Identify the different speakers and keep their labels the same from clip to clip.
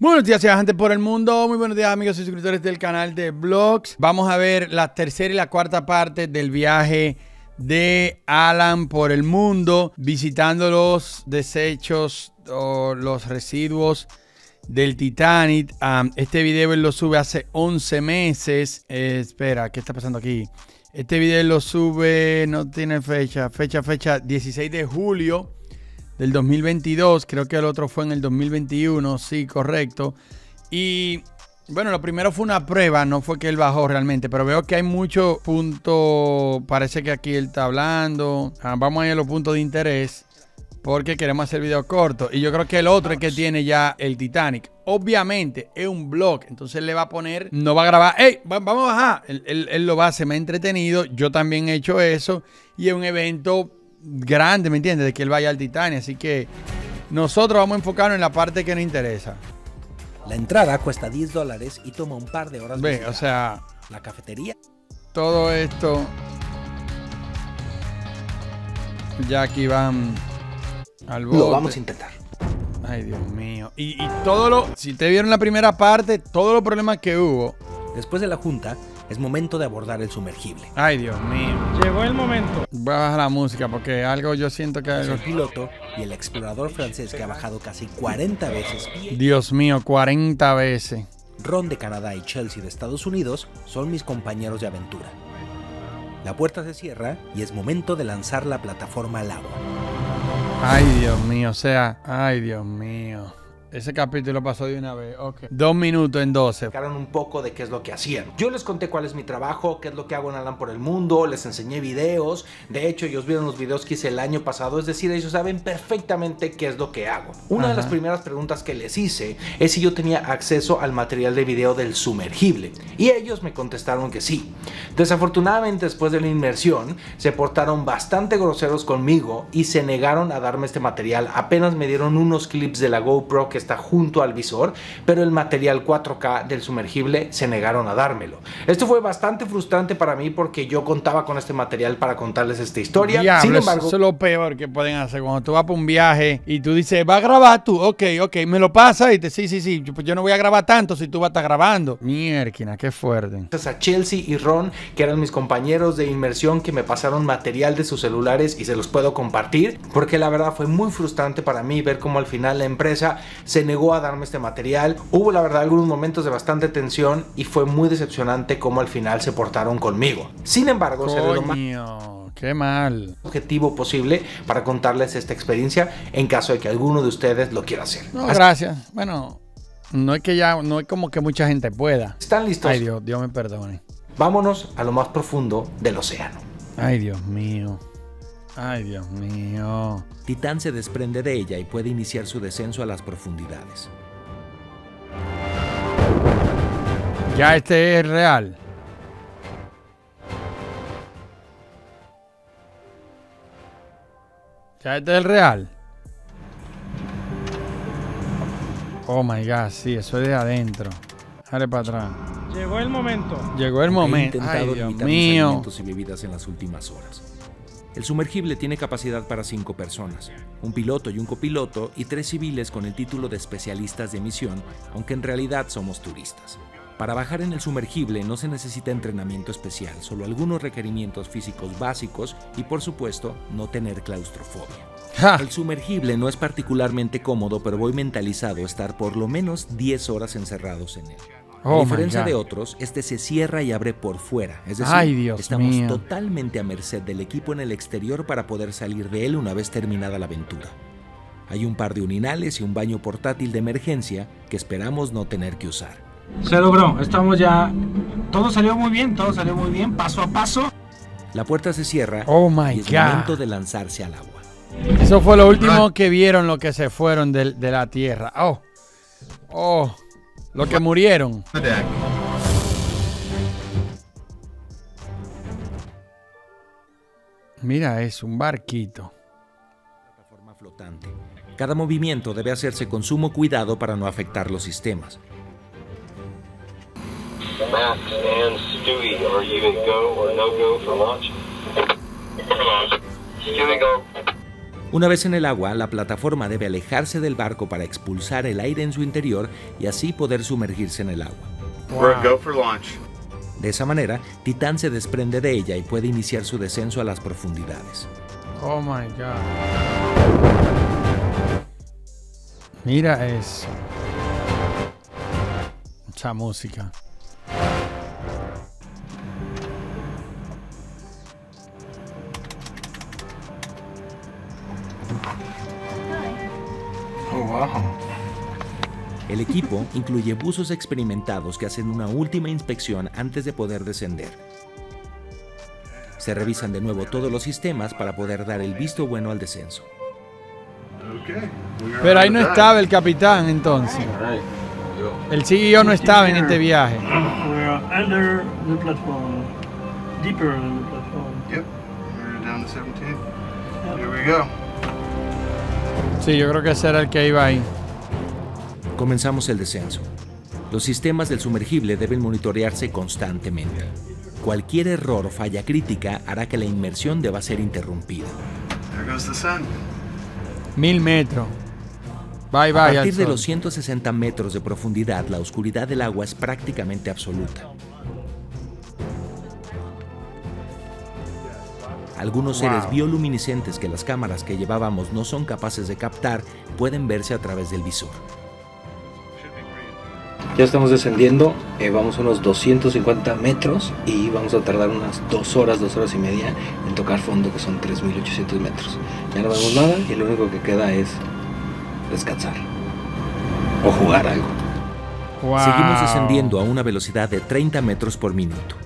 Speaker 1: Buenos días, gente por el mundo. Muy buenos días, amigos y suscriptores del canal de Vlogs. Vamos a ver la tercera y la cuarta parte del viaje de Alan por el mundo, visitando los desechos o los residuos del Titanic. este video él lo sube hace 11 meses. Eh, espera, ¿qué está pasando aquí? Este video lo sube, no tiene fecha, fecha, fecha, 16 de julio del 2022, creo que el otro fue en el 2021, sí, correcto. Y bueno, lo primero fue una prueba, no fue que él bajó realmente, pero veo que hay muchos puntos, parece que aquí él está hablando. Ah, vamos a ir a los puntos de interés porque queremos hacer video corto. Y yo creo que el otro es que tiene ya el Titanic. Obviamente es un blog, entonces le va a poner, no va a grabar, hey, vamos a bajar. Él, él lo va a hacer, me ha entretenido, yo también he hecho eso y es un evento grande, ¿me entiendes? De que él vaya al Titanic. Así que nosotros vamos a enfocarnos en la parte que nos interesa.
Speaker 2: La entrada cuesta 10 dólares y toma un par de horas.
Speaker 1: Ve, o sea.
Speaker 2: La cafetería.
Speaker 1: Todo esto. Ya aquí van al bote.
Speaker 2: Lo vamos a intentar.
Speaker 1: Ay, Dios mío. Y, y todo lo. Si te vieron la primera parte, todos los problemas que hubo.
Speaker 2: Después de la junta, es momento de abordar el sumergible.
Speaker 1: Ay, Dios mío.
Speaker 3: Llegó el momento.
Speaker 1: Voy a bajar la música porque algo yo siento que...
Speaker 2: el piloto y el explorador francés que ha bajado casi 40 veces.
Speaker 1: Dios mío, 40 veces.
Speaker 2: Ron de Canadá y Chelsea de Estados Unidos son mis compañeros de aventura. La puerta se cierra y es momento de lanzar la plataforma al agua.
Speaker 1: Ay, Dios mío, o sea, ay, Dios mío. Ese capítulo pasó de una vez, ok. Dos minutos en doce.
Speaker 2: Un poco de qué es lo que hacían. Yo les conté cuál es mi trabajo, qué es lo que hago en Alan por el Mundo, les enseñé videos. De hecho, ellos vieron los videos que hice el año pasado, es decir, ellos saben perfectamente qué es lo que hago. Una de las primeras preguntas que les hice es si yo tenía acceso al material de video del sumergible. Y ellos me contestaron que sí. Desafortunadamente, después de la inmersión, se portaron bastante groseros conmigo y se negaron a darme este material. Apenas me dieron unos clips de la GoPro que está junto al visor, pero el material 4K del sumergible se negaron a dármelo. Esto fue bastante frustrante para mí porque yo contaba con este material para contarles esta historia.
Speaker 1: Sin embargo, eso es lo peor que pueden hacer cuando tú vas para un viaje y tú dices, va a grabar tú, ok, ok, me lo pasa y te sí, sí, sí, yo, pues yo no voy a grabar tanto si tú vas a estar grabando. Mierda, qué fuerte.
Speaker 2: Gracias a Chelsea y Ron, que eran mis compañeros de inmersión, que me pasaron material de sus celulares y se los puedo compartir, porque la verdad fue muy frustrante para mí ver cómo al final la empresa se negó a darme este material. Hubo la verdad algunos momentos de bastante tensión y fue muy decepcionante cómo al final se portaron conmigo. Sin embargo, se lo más
Speaker 1: qué mal
Speaker 2: objetivo posible para contarles esta experiencia en caso de que alguno de ustedes lo quiera hacer.
Speaker 1: No, gracias. Bueno, no es que ya, no es como que mucha gente pueda.
Speaker 2: ¿Están listos?
Speaker 1: Ay Dios, Dios me perdone.
Speaker 2: Vámonos a lo más profundo del océano.
Speaker 1: Ay Dios mío. Ay, Dios mío.
Speaker 2: Titán se desprende de ella y puede iniciar su descenso a las profundidades.
Speaker 1: Ya este es real. Ya este es el real. Oh my god, sí, eso es de adentro. Dale para atrás.
Speaker 3: Llegó el momento.
Speaker 1: Llegó el momento. Ay, Dios mío.
Speaker 2: y bebidas en las últimas horas. El sumergible tiene capacidad para cinco personas, un piloto y un copiloto y tres civiles con el título de especialistas de misión, aunque en realidad somos turistas. Para bajar en el sumergible no se necesita entrenamiento especial, solo algunos requerimientos físicos básicos y por supuesto no tener claustrofobia. El sumergible no es particularmente cómodo, pero voy mentalizado a estar por lo menos 10 horas encerrados en él. A oh diferencia de otros, este se cierra y abre por fuera. Es decir, estamos totalmente a merced del equipo en el exterior para poder salir de él una vez terminada la aventura. Hay un par de urinales y un baño portátil de emergencia que esperamos no tener que usar.
Speaker 3: Se logró, estamos ya... Todo salió muy bien, todo salió muy bien, paso a paso.
Speaker 2: La puerta se cierra
Speaker 1: oh my
Speaker 2: y es momento de lanzarse al agua.
Speaker 1: Eso fue lo último que vieron los que se fueron de, de la tierra. Oh, oh. Los que murieron. Mira, es un barquito.
Speaker 2: Plataforma flotante. Cada movimiento debe hacerse con sumo cuidado para no afectar los sistemas. Max and Stewie, are you in go or no go for launch? Stewie go. Una vez en el agua, la plataforma debe alejarse del barco para expulsar el aire en su interior y así poder sumergirse en el agua.
Speaker 4: We're a go for launch.
Speaker 2: De esa manera, Titán se desprende de ella y puede iniciar su descenso a las profundidades.
Speaker 1: Oh my god. Mira eso. Mucha música.
Speaker 4: Wow.
Speaker 2: El equipo incluye buzos experimentados que hacen una última inspección antes de poder descender. Se revisan de nuevo todos los sistemas para poder dar el visto bueno al descenso.
Speaker 1: Pero ahí no
Speaker 4: the
Speaker 1: estaba el capitán entonces. El CEO no estaba en este viaje.
Speaker 5: We're under the platform, deeper than the platform.
Speaker 4: Yep. We're down to 17. Here we go.
Speaker 1: Sí, yo creo que ese era el que iba ahí.
Speaker 2: Comenzamos el descenso. Los sistemas del sumergible deben monitorearse constantemente. Cualquier error o falla crítica hará que la inmersión deba ser interrumpida.
Speaker 1: Mil metros. Bye
Speaker 2: A
Speaker 1: bye. al
Speaker 2: partir de los 160 metros de profundidad, la oscuridad del agua es prácticamente absoluta. Algunos seres
Speaker 1: Wow.
Speaker 2: bioluminiscentes que las cámaras que llevábamos no son capaces de captar pueden verse a través del visor.
Speaker 6: Ya estamos descendiendo, eh, vamos unos 250 metros y vamos a tardar unas dos horas, dos horas y media en tocar fondo, que son 3.800 metros. Ya no vemos nada y lo único que queda es descansar o jugar algo.
Speaker 1: Wow.
Speaker 2: Seguimos descendiendo a una velocidad de 30 metros por minuto.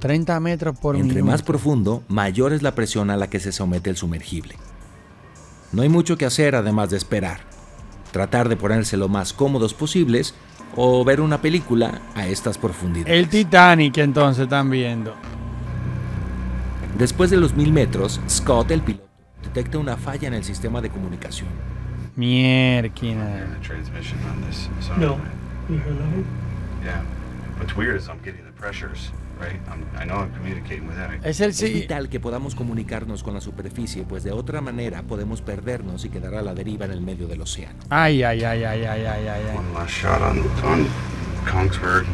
Speaker 1: 30 metros por
Speaker 2: Entre
Speaker 1: minuto.
Speaker 2: más profundo, mayor es la presión a la que se somete el sumergible. No hay mucho que hacer además de esperar. Tratar de ponerse lo más cómodos posibles o ver una película a estas profundidades.
Speaker 1: El Titanic entonces están viendo.
Speaker 2: Después de los mil metros, Scott, el piloto, detecta una falla en el sistema de comunicación.
Speaker 4: So
Speaker 5: No.
Speaker 1: Es el
Speaker 2: Es vital que podamos comunicarnos con la superficie, pues de otra manera podemos perdernos y quedar a la deriva en el medio del océano.
Speaker 1: Ay, ay, ay, ay, ay, ay, ay, ay.
Speaker 4: One last shot on, on Kongsberg.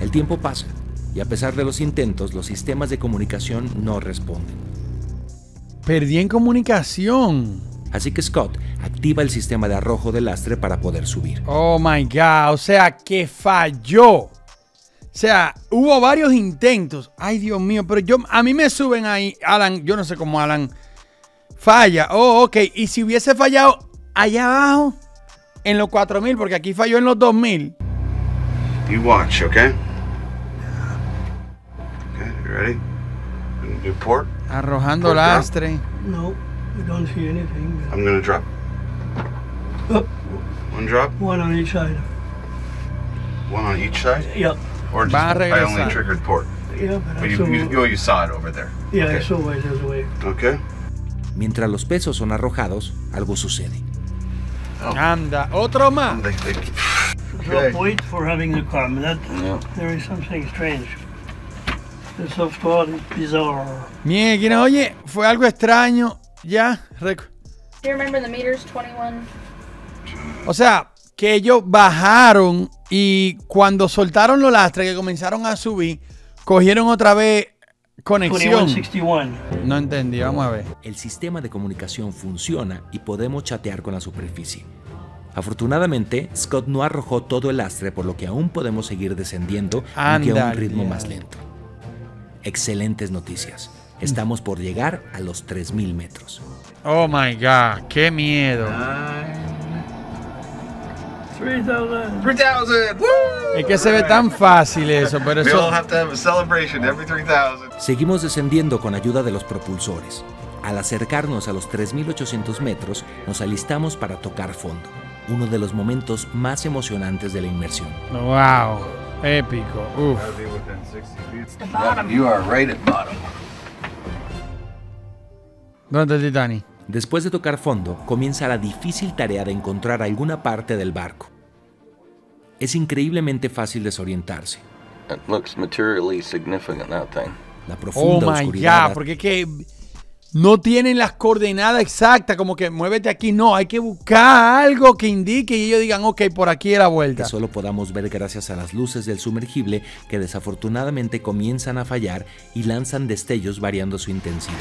Speaker 2: El tiempo pasa y a pesar de los intentos, los sistemas de comunicación no responden.
Speaker 1: Perdí en comunicación.
Speaker 2: Así que Scott activa el sistema de arrojo del lastre para poder subir.
Speaker 1: Oh my God. O sea, que falló. O sea, hubo varios intentos. Ay, Dios mío. Pero yo, a mí me suben ahí. Alan, yo no sé cómo Alan falla. Oh, ok. Y si hubiese fallado allá abajo, en los 4000, porque aquí falló en los 2000.
Speaker 4: You watch, okay? Okay, you ready? New port.
Speaker 1: Arrojando lastre.
Speaker 5: No, we don't see anything.
Speaker 4: I'm gonna drop.
Speaker 5: Oh,
Speaker 4: One drop,
Speaker 5: one on each side.
Speaker 4: one on each side,
Speaker 5: Yeah,
Speaker 4: or just
Speaker 1: Va a
Speaker 4: I only triggered port.
Speaker 5: yeah, but
Speaker 4: But
Speaker 5: I
Speaker 4: you,
Speaker 5: saw,
Speaker 4: you, you, saw it over there.
Speaker 5: yeah, I
Speaker 4: okay.
Speaker 5: saw why there's a way.
Speaker 4: Okay.
Speaker 2: Mientras los pesos son arrojados, algo sucede.
Speaker 1: Anda. Otro más.
Speaker 4: They, they,
Speaker 5: Drop weight for having the car. but That there is something strange. The software is bizarre.
Speaker 1: Mierda, oye, fue algo extraño. Ya. rec-
Speaker 7: Do you remember the meters 21?
Speaker 1: O sea, que ellos bajaron y cuando soltaron los lastres que comenzaron a subir, cogieron otra vez conexión.
Speaker 5: 2161.
Speaker 1: No entendí, vamos a ver.
Speaker 2: El sistema de comunicación funciona y podemos chatear con la superficie. Afortunadamente, Scott no arrojó todo el lastre, por lo que aún podemos seguir descendiendo, aunque a un ritmo más lento. Excelentes noticias. Estamos por llegar a los 3.000 metros.
Speaker 1: Oh my God, qué miedo.
Speaker 5: 3000.
Speaker 4: 3000! Woo!
Speaker 1: Es que se ve tan fácil eso, pero
Speaker 4: We all
Speaker 1: eso.
Speaker 4: have to have a celebration every 3000.
Speaker 2: Seguimos descendiendo con ayuda de los propulsores. Al acercarnos a los 3.800 metros, nos alistamos para tocar fondo, uno de los momentos más emocionantes de la inmersión.
Speaker 1: Wow, épico. Uf.
Speaker 4: You are right at bottom.
Speaker 1: ¿Dónde está el Titanic?
Speaker 2: Después de tocar fondo, comienza la difícil tarea de encontrar alguna parte del barco. Es increíblemente fácil desorientarse.
Speaker 8: It looks materially significant, that thing.
Speaker 2: La
Speaker 1: Oh
Speaker 2: profunda
Speaker 1: my
Speaker 2: oscuridad
Speaker 1: God, porque es que no tienen las coordenadas exactas, como que muévete aquí. No, hay que buscar algo que indique y ellos digan, ok, por aquí es la
Speaker 2: que
Speaker 1: vuelta.
Speaker 2: solo podamos ver gracias a las luces del sumergible que desafortunadamente comienzan a fallar y lanzan destellos variando su intensidad.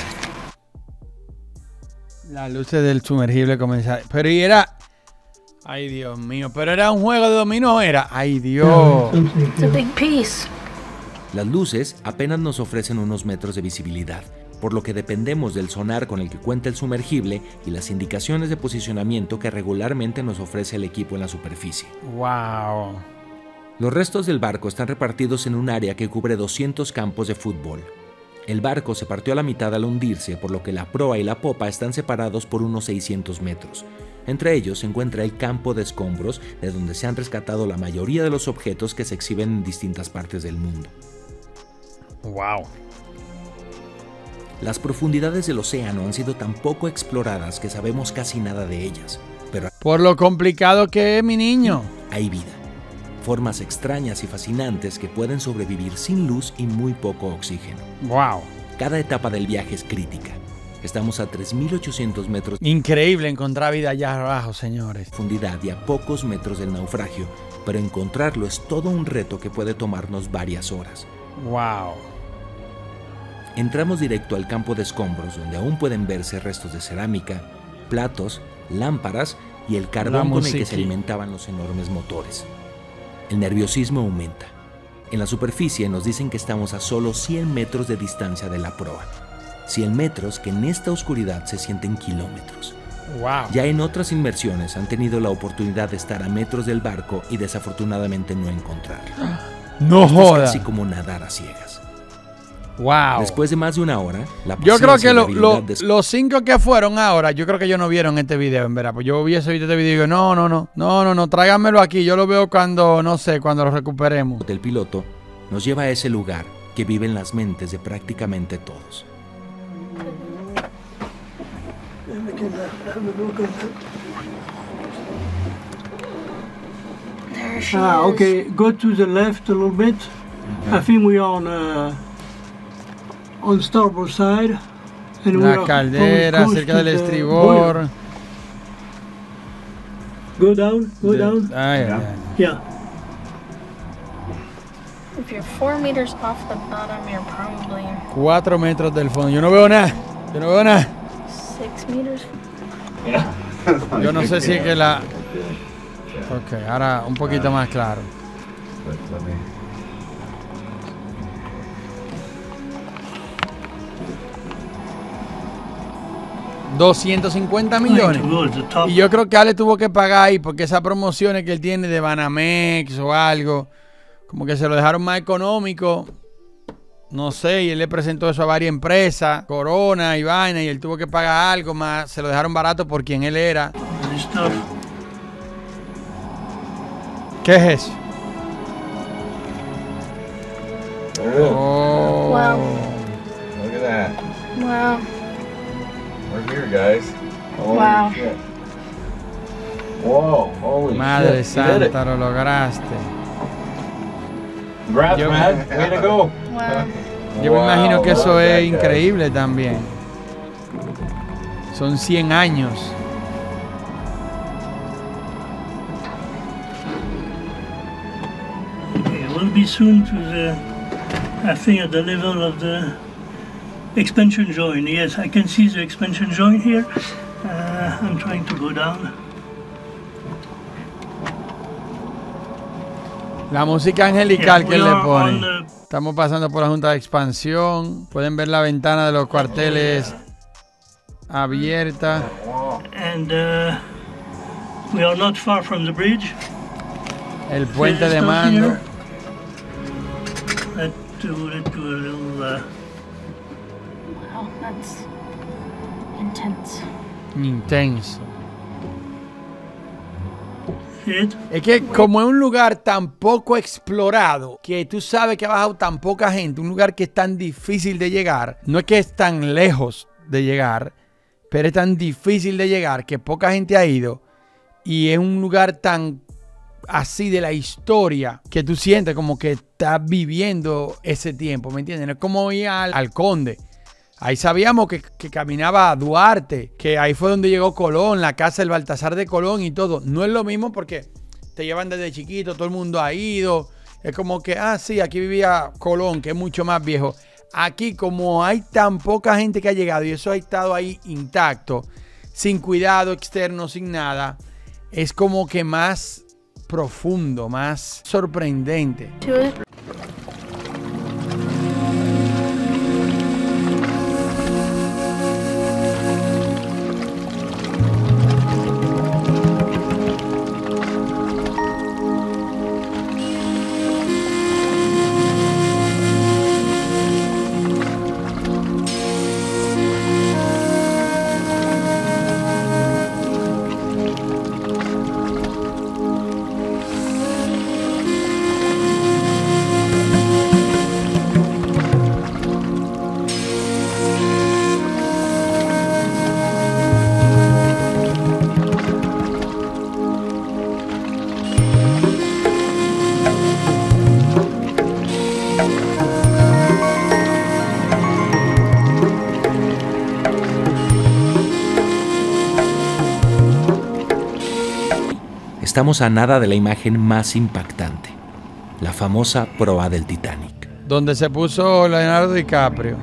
Speaker 1: Las luces del sumergible comenzaron. Pero y era. Ay, Dios mío. Pero era un juego de dominó, era. Ay, Dios.
Speaker 7: It's a big piece.
Speaker 2: Las luces apenas nos ofrecen unos metros de visibilidad, por lo que dependemos del sonar con el que cuenta el sumergible y las indicaciones de posicionamiento que regularmente nos ofrece el equipo en la superficie.
Speaker 1: Wow.
Speaker 2: Los restos del barco están repartidos en un área que cubre 200 campos de fútbol. El barco se partió a la mitad al hundirse, por lo que la proa y la popa están separados por unos 600 metros. Entre ellos se encuentra el campo de escombros, de donde se han rescatado la mayoría de los objetos que se exhiben en distintas partes del mundo.
Speaker 1: Wow.
Speaker 2: Las profundidades del océano han sido tan poco exploradas que sabemos casi nada de ellas, pero
Speaker 1: Por lo complicado que es, mi niño.
Speaker 2: hay vida. Formas extrañas y fascinantes que pueden sobrevivir sin luz y muy poco oxígeno.
Speaker 1: Wow.
Speaker 2: Cada etapa del viaje es crítica. Estamos a 3.800 metros
Speaker 1: Increíble encontrar vida allá abajo, señores.
Speaker 2: profundidad y a pocos metros del naufragio, pero encontrarlo es todo un reto que puede tomarnos varias horas.
Speaker 1: Wow.
Speaker 2: Entramos directo al campo de escombros donde aún pueden verse restos de cerámica, platos, lámparas y el carbón con el que se alimentaban los enormes motores. El nerviosismo aumenta. En la superficie nos dicen que estamos a solo 100 metros de distancia de la proa. 100 metros que en esta oscuridad se sienten kilómetros.
Speaker 1: Wow.
Speaker 2: Ya en otras inmersiones han tenido la oportunidad de estar a metros del barco y desafortunadamente no encontrarlo.
Speaker 1: No
Speaker 2: Esto es
Speaker 1: joda.
Speaker 2: casi como nadar a ciegas.
Speaker 1: Wow.
Speaker 2: Después de más de una hora, la
Speaker 1: Yo creo que lo- lo- los cinco que fueron ahora, yo creo que ellos no vieron este video, en verdad. Pues yo hubiese visto este video y digo, no, no, no, no, no, no, tráigamelo aquí. Yo lo veo cuando, no sé, cuando lo recuperemos.
Speaker 2: del piloto nos lleva a ese lugar que vive en las mentes de prácticamente todos.
Speaker 5: Ah, okay. Go to the left a little bit. I think we are on uh, on starboard side. And
Speaker 1: La caldera, cerca
Speaker 5: to
Speaker 1: del
Speaker 5: the
Speaker 1: estribor.
Speaker 5: Go down. Go down.
Speaker 1: Ay, ay, ay.
Speaker 5: Yeah.
Speaker 7: If you're four meters off the bottom, you're probably
Speaker 1: Cuatro metros del fondo. Yo no veo nada. Yo no veo nada.
Speaker 7: six meters.
Speaker 1: Yo no sé si es que la. Ok, ahora un poquito más claro. $250 millones. Y yo creo que Ale tuvo que pagar ahí porque esas promociones que él tiene de Banamex o algo, como que se lo dejaron más económico. No sé, y él le presentó eso a varias empresas, Corona y vaina, y él tuvo que pagar algo más. Se lo dejaron barato por quien él era. ¿Qué es eso? Oh.
Speaker 7: Wow.
Speaker 8: Look at that.
Speaker 7: Wow.
Speaker 8: Guys.
Speaker 7: Wow.
Speaker 8: shit. Whoa, holy
Speaker 1: Madre
Speaker 8: shit. It.
Speaker 1: santa, lo lograste.
Speaker 8: Congrats,
Speaker 1: Yo-
Speaker 8: man. Way to go.
Speaker 7: Wow.
Speaker 1: Yo me imagino que eso es
Speaker 8: guys.
Speaker 1: increíble también. Son 100 años.
Speaker 5: Okay, we'll be soon to the. I think at the level of the expansion joint. Yes, I can see the expansion joint here. Uh, I'm trying to go down.
Speaker 1: La música angelical
Speaker 5: Yeah,
Speaker 1: que le pone.
Speaker 5: the-
Speaker 1: Estamos pasando por la Junta de Expansión. Pueden ver la ventana de los cuarteles abierta.
Speaker 5: and uh, we are not far from the bridge.
Speaker 1: El puente de mando.
Speaker 5: Let's do, let's do a little. Uh,
Speaker 7: Intense.
Speaker 1: Intenso.
Speaker 5: it?
Speaker 1: Es que como es un lugar tan poco explorado, que tú sabes que ha bajado tan poca gente, un lugar que es tan difícil de llegar, no es que es tan lejos de llegar, pero es tan difícil de llegar que poca gente ha ido y es un lugar tan así de la historia que tú sientes como que estás viviendo ese tiempo, ¿me entiendes? No es como ir al, al Conde. Ahí sabíamos que, caminaba Duarte, que ahí fue donde llegó Colón, la casa del Baltasar de Colón y todo. No es lo mismo porque te llevan desde chiquito, todo el mundo ha ido. Es como que, ah, sí, aquí vivía Colón, que es mucho más viejo. Aquí, como hay tan poca gente que ha llegado y eso ha estado ahí intacto, sin cuidado externo, sin nada, es como que más profundo, más sorprendente.
Speaker 2: Estamos a nada de la imagen más impactante, la famosa proa del Titanic.
Speaker 1: Donde se puso Leonardo DiCaprio.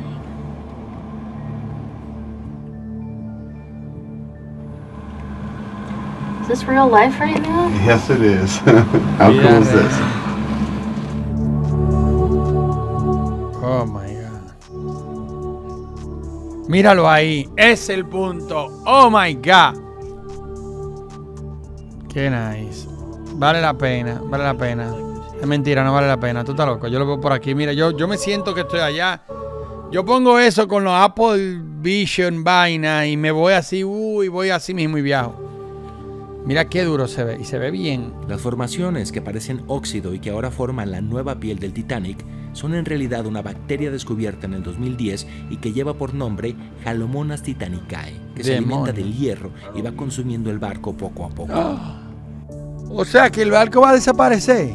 Speaker 7: Is this real life right now?
Speaker 8: Yes, it is. How
Speaker 1: Yeah,
Speaker 8: cool is this?
Speaker 1: Oh my God. Míralo ahí. Es el punto. Oh my God. Qué nice. Vale la pena. Vale la pena. Es mentira, no vale la pena. Tú estás loco. Yo lo veo por aquí. Mira, yo, yo me siento que estoy allá. Yo pongo eso con los Apple Vision vaina y me voy así, uy, voy así mismo y viajo. Mira qué duro se ve. Y se ve bien.
Speaker 2: Las formaciones que parecen óxido y que ahora forman la nueva piel del Titanic son en realidad una bacteria descubierta en el 2010 y que lleva por nombre Halomonas titanicae, que se alimenta del hierro y va consumiendo el barco poco a poco.
Speaker 1: O sea que el barco va a desaparecer.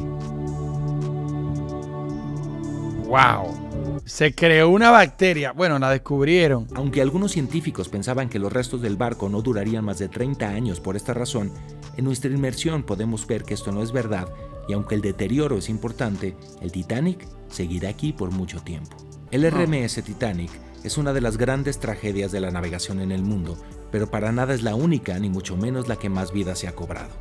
Speaker 1: Wow. Se creó una bacteria. Bueno, la descubrieron.
Speaker 2: Aunque algunos científicos pensaban que los restos del barco no durarían más de 30 años por esta razón, en nuestra inmersión podemos ver que esto no es verdad y aunque el deterioro es importante, el Titanic seguirá aquí por mucho tiempo. El RMS Titanic es una de las grandes tragedias de la navegación en el mundo, pero para nada es la única ni mucho menos la que más vida se ha cobrado.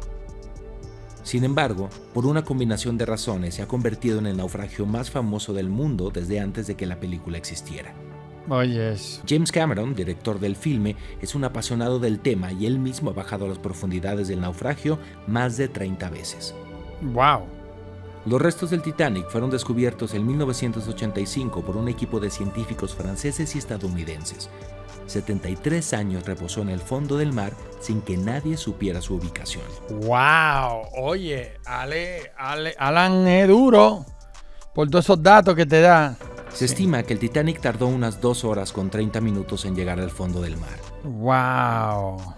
Speaker 2: Sin embargo, por una combinación de razones se ha convertido en el naufragio más famoso del mundo desde antes de que la película existiera.
Speaker 1: Oye, eso.
Speaker 2: James Cameron, director del filme, es un apasionado del tema y él mismo ha bajado a las profundidades del naufragio más de 30 veces.
Speaker 1: Wow.
Speaker 2: Los restos del Titanic fueron descubiertos en 1985 por un equipo de científicos franceses y estadounidenses. 73 años reposó en el fondo del mar sin que nadie supiera su ubicación.
Speaker 1: Wow. Oye, Ale, Ale, Alan es duro por todos esos datos que te da.
Speaker 2: Se estima que el Titanic tardó unas 2 horas con 30 minutos en llegar al fondo del mar.
Speaker 1: Wow.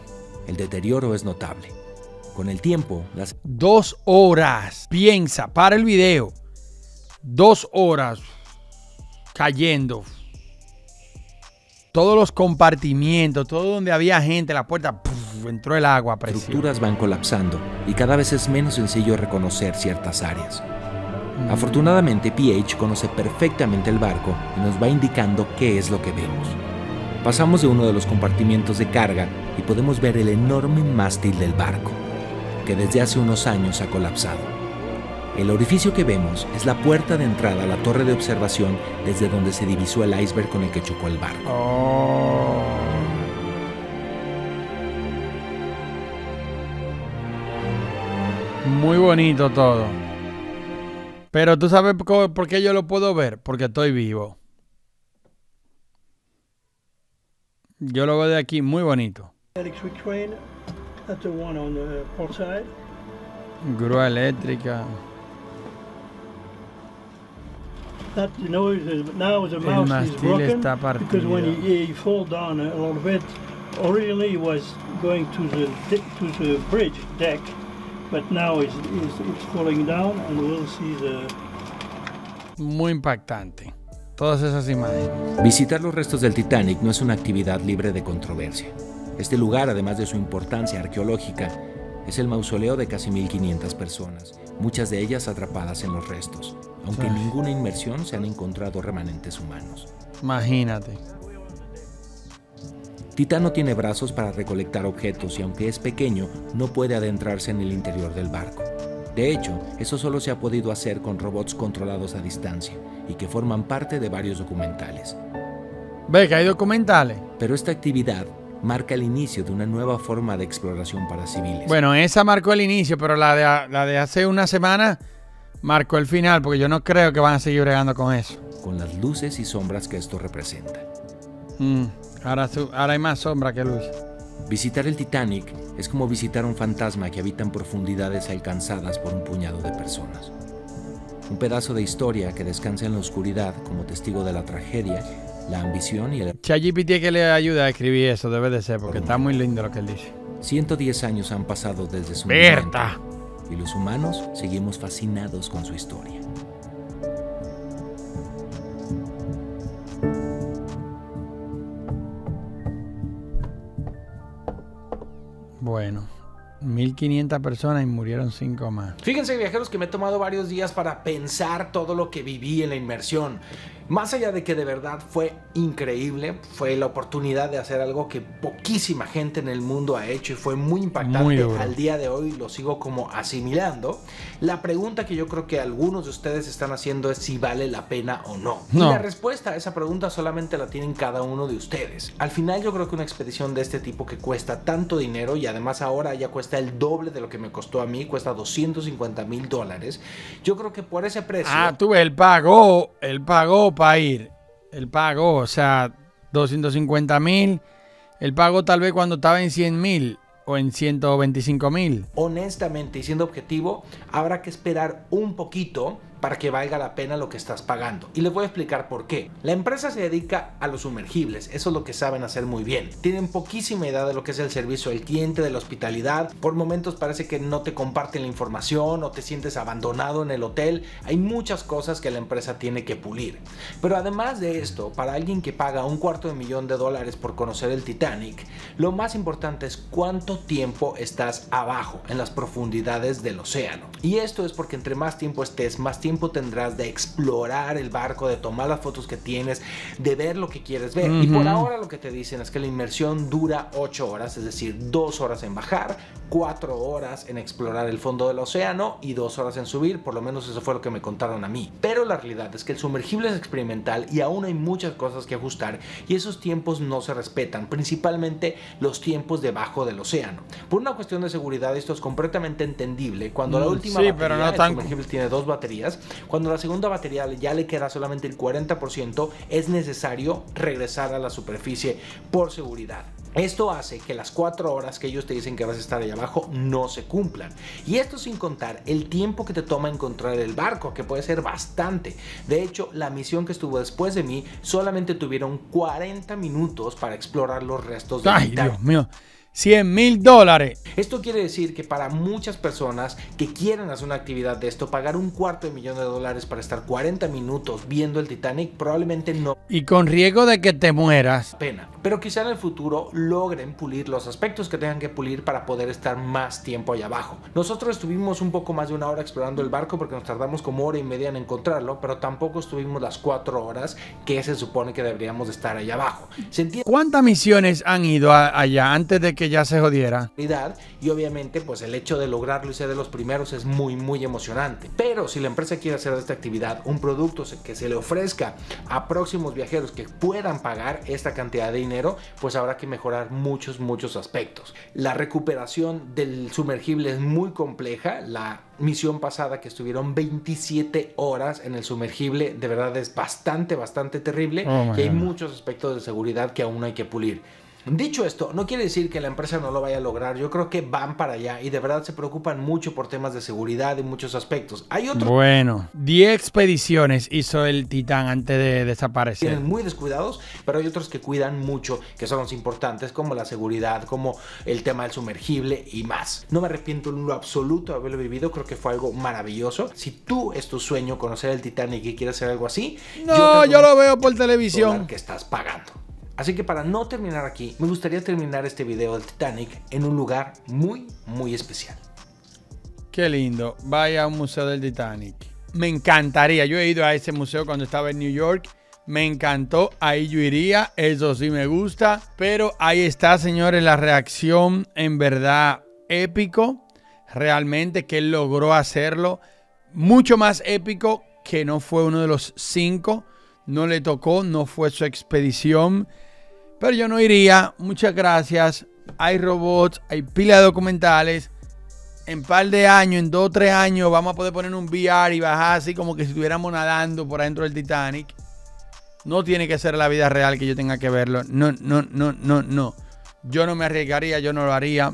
Speaker 2: El deterioro es notable. Con el tiempo, las
Speaker 1: Dos horas. Piensa, para el video. Dos horas cayendo. Todos los compartimientos, todo donde había gente, la puerta, ¡puf! entró el agua presión.
Speaker 2: estructuras van colapsando y cada vez es menos sencillo reconocer ciertas áreas. Afortunadamente, PH conoce perfectamente el barco y nos va indicando qué es lo que vemos. Pasamos de uno de los compartimientos de carga y podemos ver el enorme mástil del barco, que desde hace unos años ha colapsado. El orificio que vemos es la puerta de entrada a la torre de observación desde donde se divisó el iceberg con el que chocó el barco.
Speaker 1: Oh. Muy bonito todo. Pero tú sabes por qué yo lo puedo ver, porque estoy vivo. Yo lo veo de aquí muy bonito.
Speaker 5: That's the one on the port side.
Speaker 1: Grúa eléctrica.
Speaker 5: That you know is the- now the
Speaker 1: El
Speaker 5: mouse is
Speaker 1: mástil
Speaker 5: broken
Speaker 1: está
Speaker 5: because when he, he fall down a little bit, originally he was going to the to the bridge deck, but now it's, it's, it's falling down, and we'll see the
Speaker 1: Muy impactante. Todas esas imágenes.
Speaker 9: Visitar los restos del Titanic no es una actividad libre de controversia. Este lugar, además de su importancia arqueológica, es el mausoleo de casi 1.500 personas, muchas de ellas atrapadas en los restos, aunque en ninguna inmersión se han encontrado remanentes humanos.
Speaker 1: Imagínate.
Speaker 9: Titán no tiene brazos para recolectar objetos y aunque es pequeño, no puede adentrarse en el interior del barco. De hecho, eso solo se ha podido hacer con robots controlados a distancia y que forman parte de varios documentales.
Speaker 1: Ve que hay documentales.
Speaker 9: Pero esta actividad marca el inicio de una nueva forma de exploración para civiles.
Speaker 1: Bueno, esa marcó el inicio, pero la de, la de hace una semana marcó el final, porque yo no creo que van a seguir bregando con eso.
Speaker 9: Con las luces y sombras que esto representa.
Speaker 1: Mm, ahora, su- ahora hay más sombra que luz.
Speaker 9: Visitar el Titanic es como visitar un fantasma que habita en profundidades alcanzadas por un puñado de personas. Un pedazo de historia que descansa en la oscuridad como testigo de la tragedia, la ambición y el...
Speaker 1: ChatGPT que le ayuda a escribir eso, debe de ser, porque está muy lindo lo que él dice.
Speaker 9: 110 años han pasado desde su
Speaker 1: Berta.
Speaker 9: y los humanos seguimos fascinados con su historia.
Speaker 1: Bueno, 1500 personas y murieron 5 más.
Speaker 2: Fíjense viajeros que me he tomado varios días para pensar todo lo que viví en la inmersión. Más allá de que de verdad fue increíble, fue la oportunidad de hacer algo que poquísima gente en el mundo ha hecho y fue muy impactante. Al día de hoy lo sigo como asimilando. La pregunta que yo creo que algunos de ustedes están haciendo es si vale la pena o no.
Speaker 1: No.
Speaker 2: Y la respuesta a esa pregunta solamente la tienen cada uno de ustedes. Al final yo creo que una expedición de este tipo que cuesta tanto dinero y además ahora ya cuesta el doble de lo que me costó a mí, cuesta 250 mil dólares. Yo creo que por ese precio...
Speaker 1: Ah, tú él pagó, él pagó para ir. Él pagó, o sea, 250 mil. Él pagó tal vez cuando estaba en 100 mil o en 125 mil.
Speaker 2: honestamente y siendo objetivo, habrá que esperar un poquito para que valga la pena lo que estás pagando. Y les voy a explicar por qué. La empresa se dedica a los sumergibles, eso es lo que saben hacer muy bien. Tienen poquísima idea de lo que es el servicio al cliente, de la hospitalidad. Por momentos parece que no te comparten la información o te sientes abandonado en el hotel. Hay muchas cosas que la empresa tiene que pulir. Pero además de esto, para alguien que paga un cuarto de millón de dólares por conocer el Titanic, lo más importante es cuánto tiempo estás abajo, en las profundidades del océano. Y esto es porque entre más tiempo estés, más tiempo tendrás de explorar el barco, de tomar las fotos que tienes, de ver lo que quieres ver. Y por ahora lo que te dicen es que la inmersión dura 8 horas, es decir, 2 horas en bajar, 4 horas en explorar el fondo del océano y 2 horas en subir, por lo menos eso fue lo que me contaron a mí. Pero la realidad es que el sumergible es experimental y aún hay muchas cosas que ajustar y esos tiempos no se respetan, principalmente los tiempos debajo del océano. Por una cuestión de seguridad esto es completamente entendible. Cuando la
Speaker 1: Mm,
Speaker 2: última
Speaker 1: sí,
Speaker 2: batería,
Speaker 1: pero no
Speaker 2: el
Speaker 1: tan-
Speaker 2: sumergible tiene dos baterías, cuando la segunda batería ya le queda solamente el 40%, es necesario regresar a la superficie por seguridad. Esto hace que las cuatro horas que ellos te dicen que vas a estar ahí abajo no se cumplan. Y esto sin contar el tiempo que te toma encontrar el barco, que puede ser bastante. De hecho, la misión que estuvo después de mí solamente tuvieron 40 minutos para explorar los restos del
Speaker 1: Ay. Dios mío. 100 mil dólares.
Speaker 2: Esto quiere decir que para muchas personas que quieren hacer una actividad de esto, pagar un cuarto de millón de dólares para estar 40 minutos viendo el Titanic probablemente no
Speaker 1: Y con riesgo de que te mueras.
Speaker 2: pena. Pero quizá en el futuro logren pulir los aspectos que tengan que pulir para poder estar más tiempo allá abajo. Nosotros estuvimos un poco más de una hora explorando el barco porque nos tardamos como hora y media en encontrarlo, pero tampoco estuvimos las cuatro horas que se supone que deberíamos de estar allá abajo. Se
Speaker 1: ¿Cuántas misiones han ido allá antes de que ya se jodiera?
Speaker 2: y obviamente pues el hecho de lograrlo y ser de los primeros es muy muy emocionante. Pero si la empresa quiere hacer de esta actividad un producto que se le ofrezca a próximos viajeros que puedan pagar esta cantidad de dinero pues habrá que mejorar muchos muchos aspectos. La recuperación del sumergible es muy compleja. La misión pasada que estuvieron 27 horas en el sumergible de verdad es bastante bastante terrible.
Speaker 1: Oh,
Speaker 2: y hay muchos aspectos de seguridad que aún hay que pulir Dicho esto, no quiere decir que la empresa no lo vaya a lograr. Yo creo que van para allá y de verdad se preocupan mucho por temas de seguridad en muchos aspectos. Hay otros
Speaker 1: Bueno, 10 expediciones hizo el Titán antes de desaparecer.
Speaker 2: tienen muy descuidados, pero hay otros que cuidan mucho, que son los importantes, como la seguridad, como el tema del sumergible y más. No me arrepiento en lo absoluto de haberlo vivido, creo que fue algo maravilloso. Si tú es tu sueño conocer el Titanic y quieres hacer algo así,
Speaker 1: No,
Speaker 2: te
Speaker 1: yo lo veo por televisión.
Speaker 2: que estás pagando. Así que para no terminar aquí, me gustaría terminar este video del Titanic en un lugar muy, muy especial.
Speaker 1: Qué lindo. Vaya a un museo del Titanic. Me encantaría. Yo he ido a ese museo cuando estaba en New York. Me encantó. Ahí yo iría. Eso sí me gusta. Pero ahí está, señores, la reacción en verdad épico. Realmente que él logró hacerlo. Mucho más épico que no fue uno de los cinco. No le tocó. No fue su expedición. Pero yo no iría. Muchas gracias. Hay robots. Hay pila de documentales en par de años, en dos o tres años, vamos a poder poner un VR y bajar así como que si estuviéramos nadando por adentro del Titanic. No tiene que ser la vida real que yo tenga que verlo. No, no, no, no, no. Yo no me arriesgaría, yo no lo haría.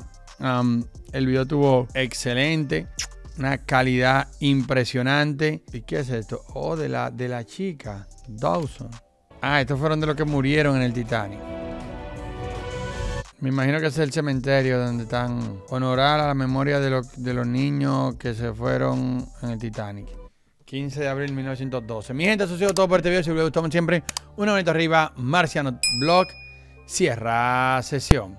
Speaker 1: El video tuvo excelente. Una calidad impresionante. ¿Y qué es esto? Oh, de la, de la chica. Dawson. Ah, estos fueron de los que murieron en el Titanic. Me imagino que es el cementerio donde están honorar a la memoria de, los- de los niños que se fueron en el Titanic. 15 de abril de 1912. Mi gente, eso ha sido todo por este video. Si les gustó, siempre, una manita arriba. Marciano Blog. Cierra sesión.